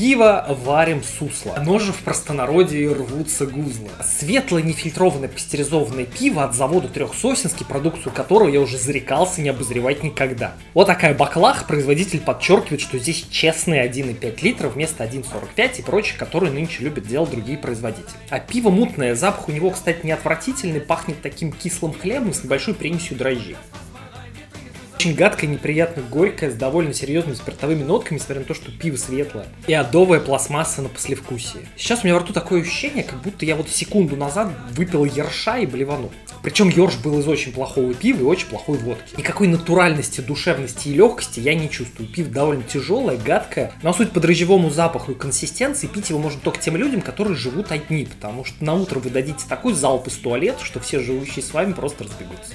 Пиво варим сусло. Оно же в простонародье рвутся гузлы. Светлое нефильтрованное пастеризованное пиво от завода Трехсосинский, продукцию которого я уже зарекался не обозревать никогда. Вот такая баклах. Производитель подчеркивает, что здесь честные 1,5 литра вместо 1,45 и прочее, которые нынче любят делать другие производители. А пиво мутное. Запах у него, кстати, не отвратительный. Пахнет таким кислым хлебом с небольшой примесью дрожжей. Очень гадкое, неприятно горькое, с довольно серьезными спиртовыми нотками, несмотря на то, что пиво светлое. И адовая пластмасса на послевкусие. Сейчас у меня во рту такое ощущение, как будто я вот секунду назад выпил ерша и блеванул. Причем ерш был из очень плохого пива и очень плохой водки. Никакой натуральности, душевности и легкости я не чувствую. Пиво довольно тяжелое, гадкое. Но суть по дрожжевому запаху и консистенции пить его можно только тем людям, которые живут одни. Потому что на утро вы дадите такой залп из туалета, что все живущие с вами просто разбегутся.